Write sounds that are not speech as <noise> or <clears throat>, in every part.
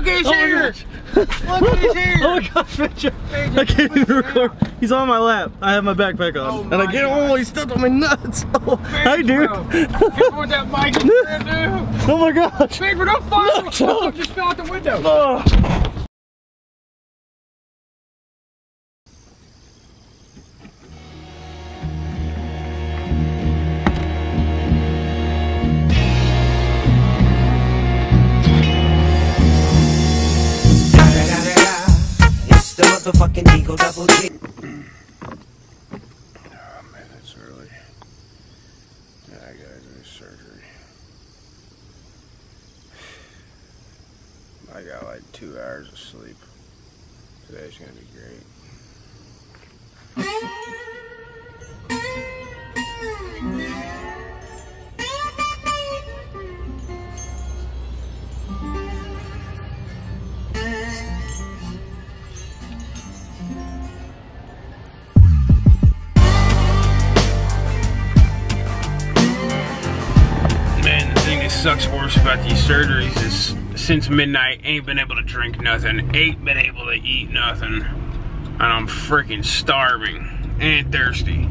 Look at his Oh my hair! Look at his hair! <laughs> Oh my gosh, Mitchell. I can't even record. He's on my lap. I have my backpack on. Oh and I can't, oh, he stepped on my nuts. <laughs> Oh, Big dude. bro. That mic, <laughs> brand new. Oh my gosh. Big don't fall! No, Oh, don't. just fell out the window. Oh. Motherfucking Eagle Double G. Oh man, it's early. Surgery. I got like two hours of sleep. Today's gonna be great. Man, the thing that sucks worse about these surgeries is since midnight, ain't been able to drink nothing, ain't been able to eat nothing, and I'm freaking starving and thirsty.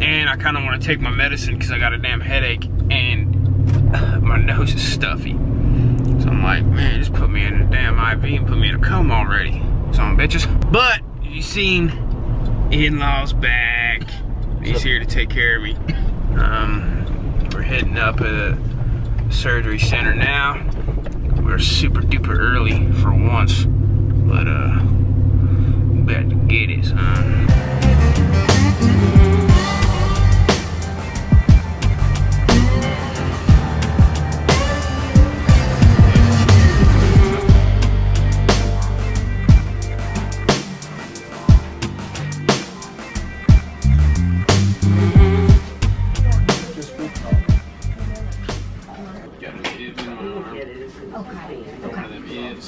And I kind of want to take my medicine because I got a damn headache and uh, <sighs> my nose is stuffy. So I'm like, man, just put me in a damn IV and put me in a coma already. Some bitches. But you seen in-laws back. He's here to take care of me. Um, we're heading up at the surgery center now. We're super duper early for once, but uh, about to get it, son.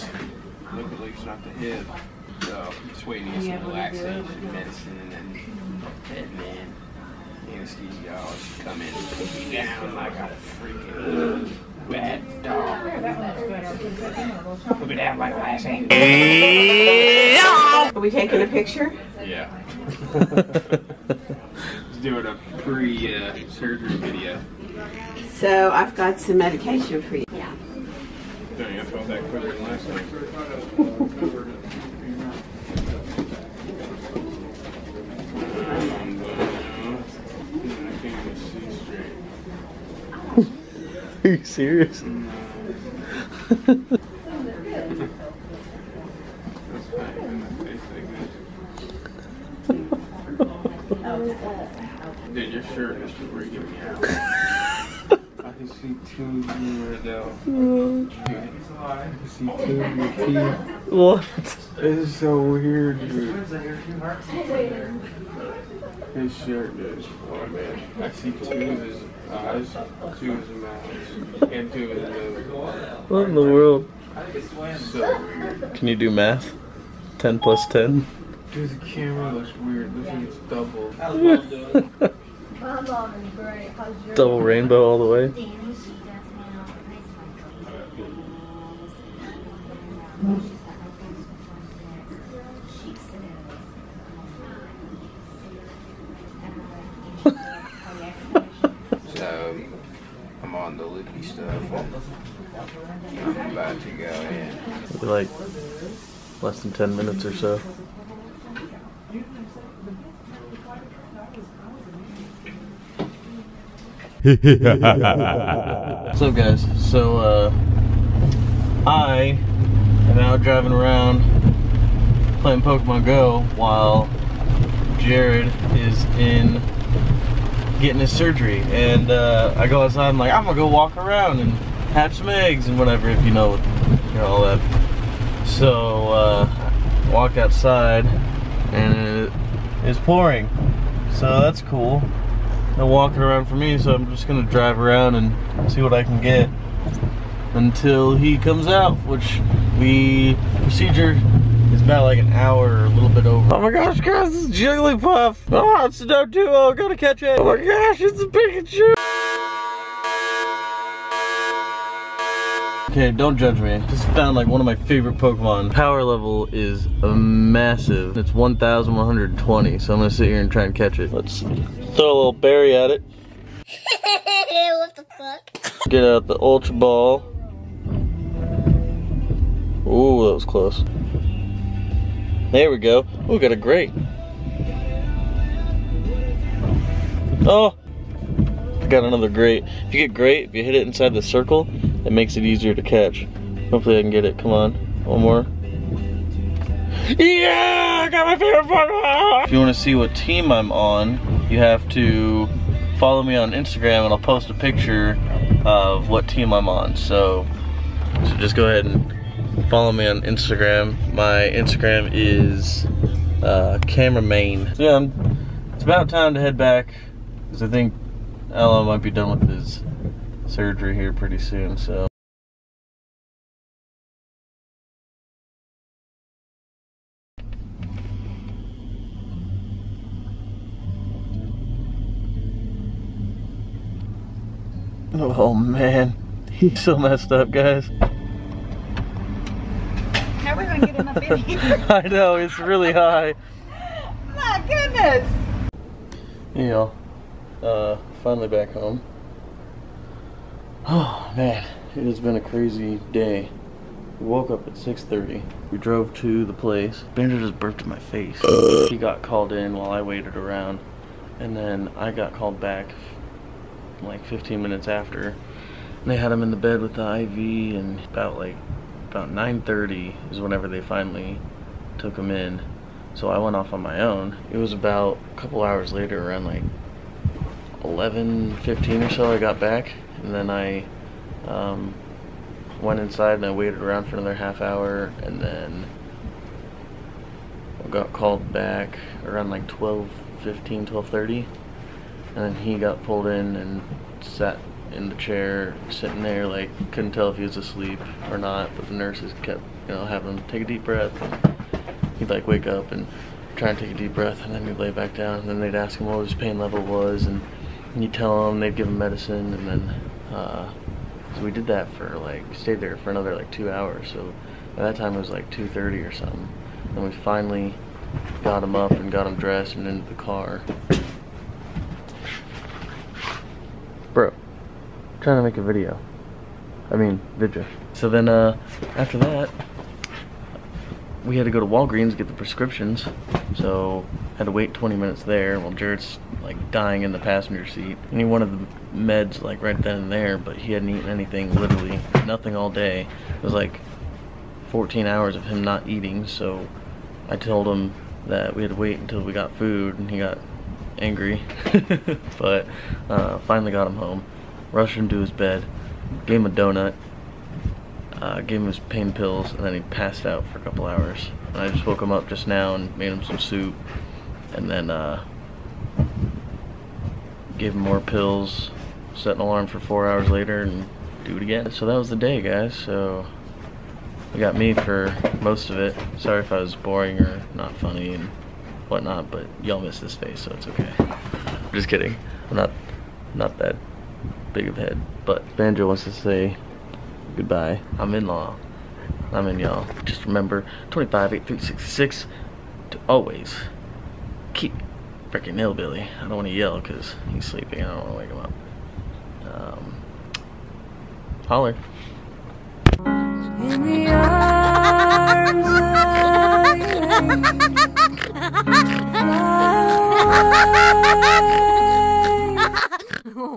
Of them. Look at least not the hip. So just waiting to get some relaxation medicine and then and then anesthesiologist come in and put me down like a freaking bad dog. Put me down like Lassie. Are we taking a picture? Yeah. <laughs> Just doing a pre-surgery uh, video. So I've got some medication for you. Dang, I that quicker than last time. I'm going now. I can't even see straight. Are you serious? That's fine. It tastes like this. Dude, your shirt is freaking me out. <laughs> I can see two of you right now. Dude, I can see two of your teeth. What? This is so weird, dude. His shirt, dude. Oh man. I see two of his eyes, two of his mouths, and two of his nose. What in the world? So weird. Can you do math? 10 plus 10? Dude, the camera looks weird. Looks like it's double. <laughs> My mom is great. Double rainbow all the way. Danny, she does now. So I'm on the loopy stuff. I'm about to go in. Maybe like less than 10 minutes or so. <laughs> What's up, guys? So, uh, I am out driving around playing Pokemon Go while Jared is in getting his surgery. And uh, I go outside, I'm like, I'm gonna go walk around and hatch some eggs and whatever, if you know, you know all that. So, uh, walk outside and it is pouring. So that's cool. No walking around for me, so I'm just gonna drive around and see what I can get until he comes out, which we procedure is about like an hour or a little bit over. Oh my gosh, guys, this is Jigglypuff. Oh, it's a Doduo, gotta catch it. Oh my gosh, it's a Pikachu. Okay, don't judge me. Just found like one of my favorite Pokemon. Power level is massive. It's 1,120, so I'm gonna sit here and try and catch it. Let's throw a little berry at it. <laughs> what the fuck? Get out the Ultra Ball. Ooh, that was close. There we go. Ooh, got a great. Oh, got another great. If you get great, if you hit it inside the circle, it makes it easier to catch. Hopefully I can get it. Come on, one more. Yeah, I got my favorite Pokemon. If you want to see what team I'm on, you have to follow me on Instagram and I'll post a picture of what team I'm on. So, so just go ahead and follow me on Instagram. My Instagram is uh, cameraman. So yeah, it's about time to head back because I think Ella might be done with his surgery here pretty soon. So. Oh man, <laughs> he's so messed up, guys. How are gonna get him up in here? <laughs> I know, it's really high. My goodness. You know, uh, finally back home. Oh man, it has been a crazy day. We woke up at 6.30. We drove to the place. Banjo just burped in my face. <clears throat> He got called in while I waited around. And then I got called back like 15 minutes after. And they had him in the bed with the IV and about like, about 9.30 is whenever they finally took him in. So I went off on my own. It was about a couple hours later, around like 11.15 or so, I got back. And then I um, went inside and I waited around for another half hour. And then got called back around like 12, 15, 12.30. And then he got pulled in and sat in the chair, sitting there, like, couldn't tell if he was asleep or not. But the nurses kept, you know, having him take a deep breath. He'd like wake up and try and take a deep breath and then he'd lay back down and then they'd ask him what his pain level was and he'd tell them they'd give him medicine and then uh, so we did that for like stayed there for another like two hours. So by that time it was like 2.30 or something. And we finally got him up and got him dressed and into the car. Bro trying to make a video. I mean video. So then uh after that we had to go to Walgreens to get the prescriptions, so had to wait 20 minutes there while Jared's like dying in the passenger seat. And he wanted the meds like right then and there, but he hadn't eaten anything, literally nothing all day. It was like 14 hours of him not eating, so I told him that we had to wait until we got food, and he got angry. <laughs> but uh, finally got him home, rushed him to his bed, gave him a donut, uh, gave him his pain pills, and then he passed out for a couple hours. And I just woke him up just now and made him some soup, and then uh, gave him more pills, set an alarm for four hours later, and do it again. So that was the day, guys. So you got me for most of it. Sorry if I was boring or not funny and whatnot, but y'all missed this face, so it's okay. Just kidding. I'm not not that big of a head. But Banjo wants to say goodbye. I'm in law. I'm in y'all. Just remember 25 8 366 to always keep freaking hillbilly. I don't want to yell because he's sleeping. I don't want to wake him up. Um, holler.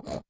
<laughs> <laughs>